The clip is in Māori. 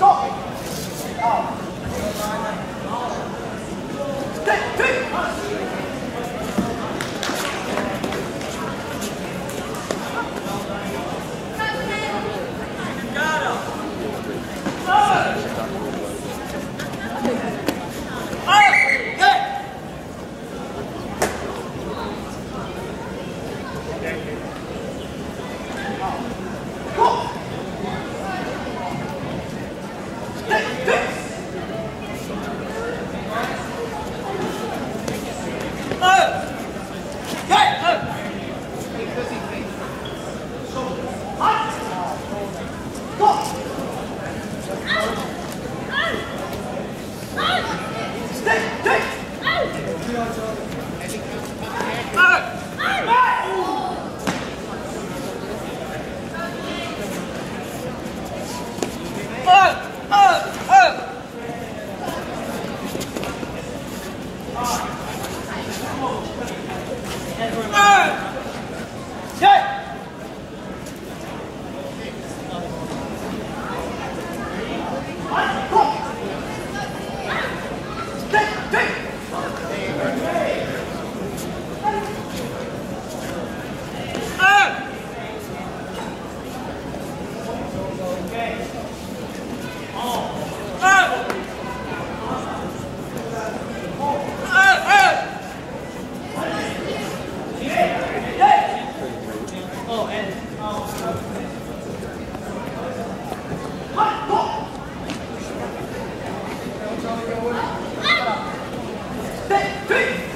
走一 Take, take! Hey!